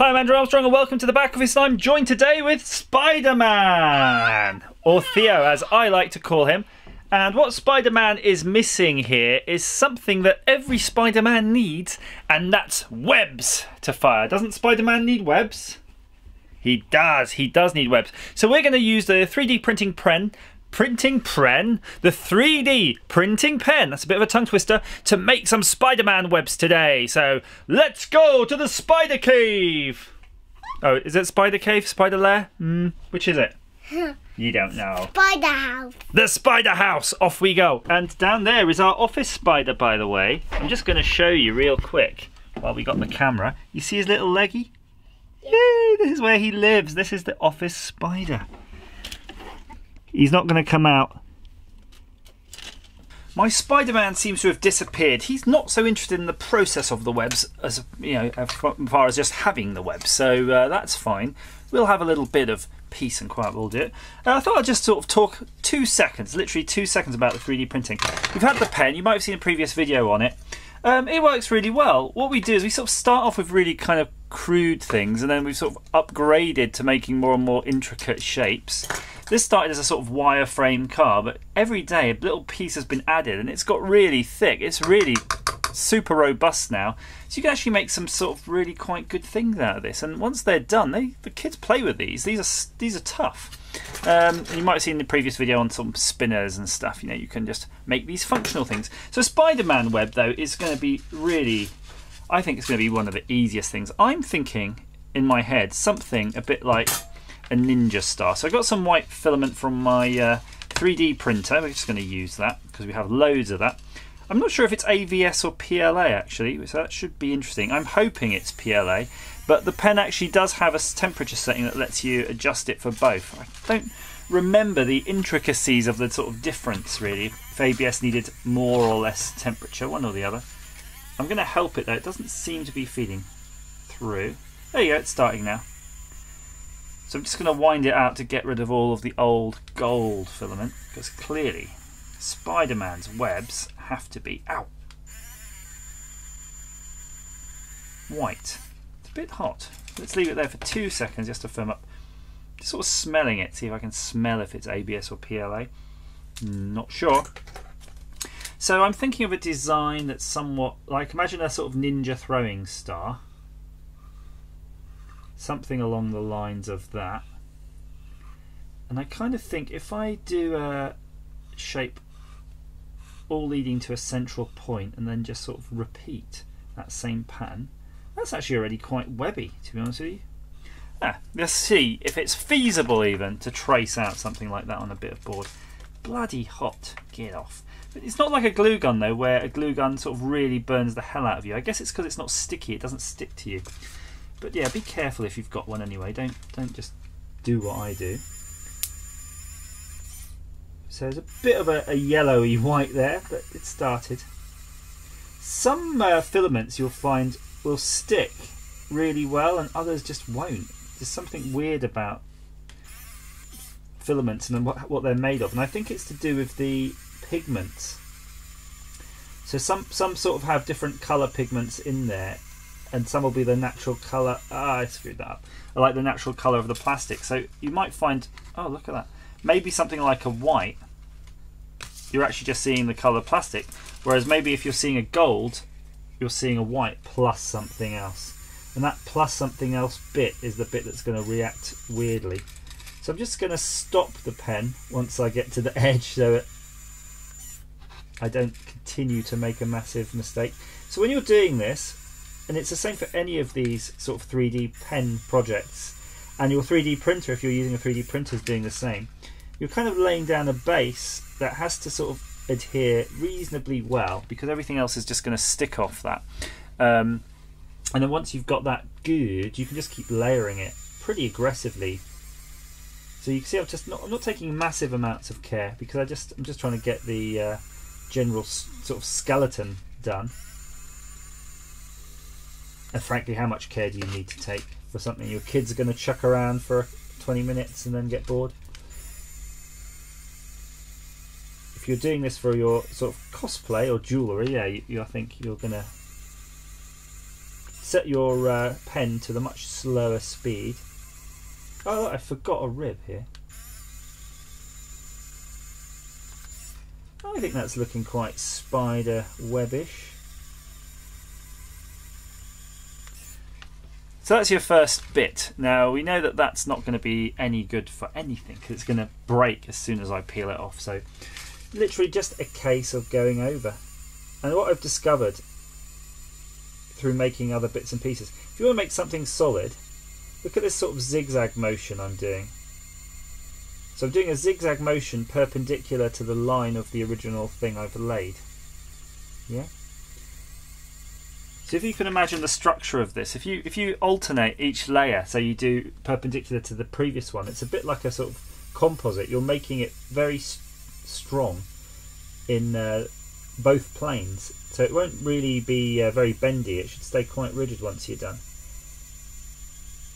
Hi, I'm Andrew Armstrong, and welcome to the back office. I'm joined today with Spider Man, or Theo, as I like to call him. And what Spider Man is missing here is something that every Spider Man needs, and that's webs to fire. Doesn't Spider Man need webs? He does. He does need webs. So we're going to use the 3D printing pen printing pen, the 3D printing pen, that's a bit of a tongue twister, to make some Spider Man webs today. So let's go to the Spider Cave. Oh, is it Spider Cave? Spider Lair? Hmm, which is it? You don't know. Spider house. The Spider House! Off we go. And down there is our office spider, by the way. I'm just going to show you real quick while we got the camera. You see his little leggy? Yay! This is where he lives. This is the office spider. He's not going to come out. My Spider-Man seems to have disappeared. He's not so interested in the process of the webs as you know, as far as just having the webs. So uh, that's fine. We'll have a little bit of peace and quiet. We'll do it. Uh, I thought I'd just sort of talk two seconds, literally two seconds, about the 3D printing. We've had the pen. You might have seen a previous video on it. Um, it works really well. What we do is we sort of start off with really kind of crude things, and then we've sort of upgraded to making more and more intricate shapes. This started as a sort of wireframe car, but every day a little piece has been added and it's got really thick. It's really super robust now. So you can actually make some sort of really quite good things out of this. And once they're done, they the kids play with these. These are these are tough. Um, you might have seen the previous video on some spinners and stuff. You know, you can just make these functional things. So Spider-Man web though is going to be really, I think it's going to be one of the easiest things. I'm thinking in my head something a bit like a ninja star. So I got some white filament from my uh, 3D printer. We're just going to use that because we have loads of that. I'm not sure if it's ABS or PLA actually, so that should be interesting. I'm hoping it's PLA, but the pen actually does have a temperature setting that lets you adjust it for both. I don't remember the intricacies of the sort of difference really. If ABS needed more or less temperature, one or the other. I'm going to help it though. It doesn't seem to be feeding through. There you go. It's starting now. So I'm just going to wind it out to get rid of all of the old gold filament because clearly Spider-Man's webs have to be out. White. It's a bit hot. Let's leave it there for two seconds just to firm up. Just sort of smelling it, see if I can smell if it's ABS or PLA. Not sure. So I'm thinking of a design that's somewhat like imagine a sort of ninja throwing star something along the lines of that. And I kind of think if I do a shape all leading to a central point and then just sort of repeat that same pattern, that's actually already quite webby, to be honest with you. Ah, let's see if it's feasible even to trace out something like that on a bit of board. Bloody hot, get off. But it's not like a glue gun though, where a glue gun sort of really burns the hell out of you. I guess it's because it's not sticky, it doesn't stick to you. But yeah, be careful if you've got one anyway. Don't don't just do what I do. So there's a bit of a, a yellowy white there, but it started. Some uh, filaments you'll find will stick really well, and others just won't. There's something weird about filaments and what, what they're made of, and I think it's to do with the pigments. So some some sort of have different color pigments in there, and some will be the natural color. Ah, I screwed that up. I like the natural color of the plastic. So you might find, oh, look at that. Maybe something like a white, you're actually just seeing the color plastic. Whereas maybe if you're seeing a gold, you're seeing a white plus something else. And that plus something else bit is the bit that's going to react weirdly. So I'm just going to stop the pen once I get to the edge so it, I don't continue to make a massive mistake. So when you're doing this, and it's the same for any of these sort of 3D pen projects. And your 3D printer, if you're using a 3D printer, is doing the same. You're kind of laying down a base that has to sort of adhere reasonably well because everything else is just going to stick off that. Um, and then once you've got that good, you can just keep layering it pretty aggressively. So you can see I'm just not I'm not taking massive amounts of care because I just I'm just trying to get the uh, general sort of skeleton done. And frankly, how much care do you need to take for something your kids are going to chuck around for 20 minutes and then get bored? If you're doing this for your sort of cosplay or jewellery, yeah, you, you, I think you're going to set your uh, pen to the much slower speed. Oh, I forgot a rib here. I think that's looking quite spider webbish. So that's your first bit. Now we know that that's not going to be any good for anything because it's going to break as soon as I peel it off. So literally just a case of going over. And what I've discovered through making other bits and pieces, if you want to make something solid, look at this sort of zigzag motion I'm doing. So I'm doing a zigzag motion perpendicular to the line of the original thing I've laid. Yeah? So if you can imagine the structure of this, if you if you alternate each layer, so you do perpendicular to the previous one, it's a bit like a sort of composite. You're making it very strong in uh, both planes, so it won't really be uh, very bendy. It should stay quite rigid once you're done,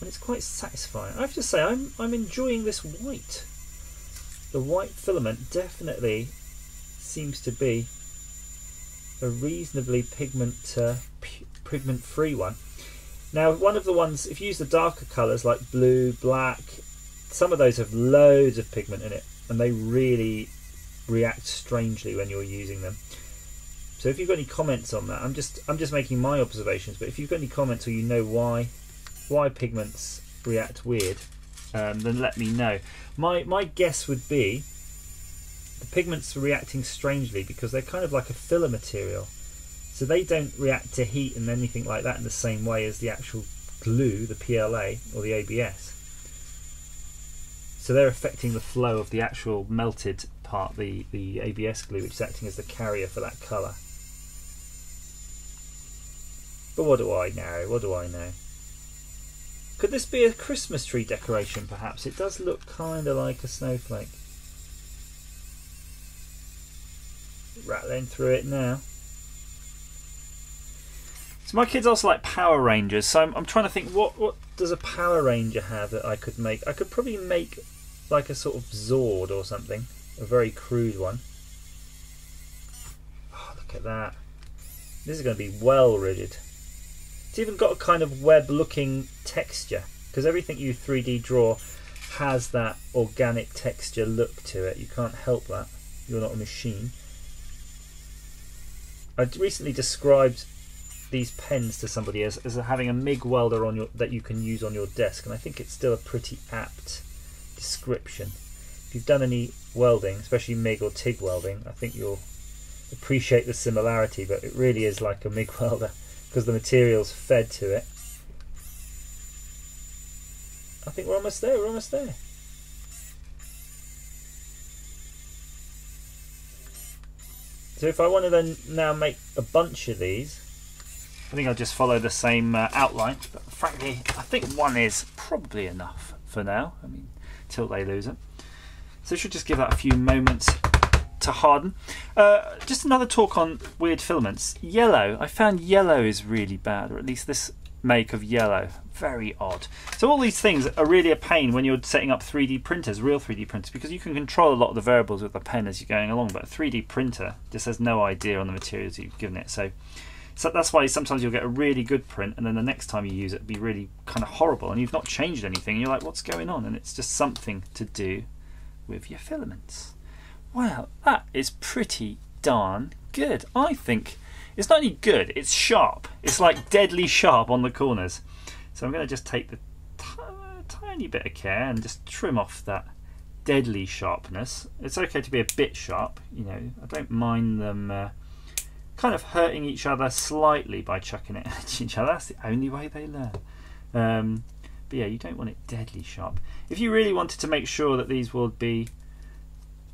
and it's quite satisfying. I have to say, I'm I'm enjoying this white. The white filament definitely seems to be a reasonably pigment uh, pigment free one. Now, one of the ones, if you use the darker colours like blue, black, some of those have loads of pigment in it, and they really react strangely when you're using them. So, if you've got any comments on that, I'm just I'm just making my observations. But if you've got any comments or you know why why pigments react weird, um, then let me know. My my guess would be the pigments are reacting strangely because they're kind of like a filler material. So they don't react to heat and anything like that in the same way as the actual glue, the PLA or the ABS. So they're affecting the flow of the actual melted part, the, the ABS glue, which is acting as the carrier for that colour. But what do I know? What do I know? Could this be a Christmas tree decoration perhaps? It does look kind of like a snowflake. rattling through it now. So my kids also like Power Rangers, so I'm, I'm trying to think what what does a Power Ranger have that I could make? I could probably make like a sort of Zord or something, a very crude one. Oh, look at that! This is going to be well rigid. It's even got a kind of web-looking texture because everything you 3D draw has that organic texture look to it. You can't help that. You're not a machine. I recently described these pens to somebody as, as having a MIG welder on your that you can use on your desk, and I think it's still a pretty apt description. If you've done any welding, especially MIG or TIG welding, I think you'll appreciate the similarity, but it really is like a MIG welder because the material's fed to it. I think we're almost there, we're almost there. So if I want to then now make a bunch of these, I think I'll just follow the same uh, outline. But frankly, I think one is probably enough for now. I mean, till they lose it. So I should just give that a few moments to harden. Uh, just another talk on weird filaments. Yellow. I found yellow is really bad, or at least this make of yellow. Very odd. So all these things are really a pain when you're setting up 3D printers, real 3D printers, because you can control a lot of the variables with the pen as you're going along, but a 3D printer just has no idea on the materials you've given it. So so that's why sometimes you'll get a really good print and then the next time you use it, it'll be really kind of horrible and you've not changed anything. and You're like, what's going on? And it's just something to do with your filaments. Wow, that is pretty darn good. I think it's not only good, it's sharp. It's like deadly sharp on the corners. So I'm going to just take the tiny bit of care and just trim off that deadly sharpness. It's okay to be a bit sharp, you know, I don't mind them uh, kind of hurting each other slightly by chucking it at each other. That's the only way they learn. Um, but yeah, you don't want it deadly sharp. If you really wanted to make sure that these would be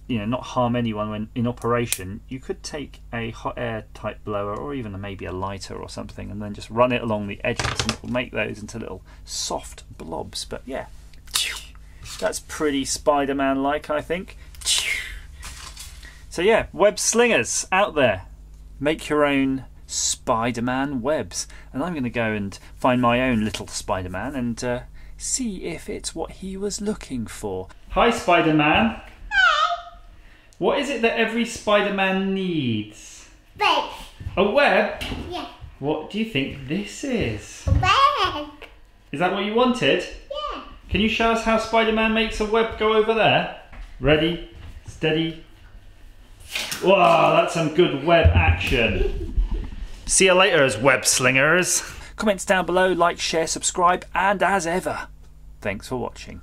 you know not harm anyone when in operation you could take a hot air type blower or even maybe a lighter or something and then just run it along the edges and it will make those into little soft blobs but yeah that's pretty Spider-Man like I think so yeah web slingers out there make your own Spider-Man webs and I'm going to go and find my own little Spider-Man and uh, see if it's what he was looking for hi Spider-Man what is it that every Spider-Man needs? Web. A web? Yeah. What do you think this is? A bag. Is that what you wanted? Yeah. Can you show us how Spider-Man makes a web go over there? Ready, steady. Wow, that's some good web action. See you later, as web slingers. Comments down below, like, share, subscribe, and as ever, thanks for watching.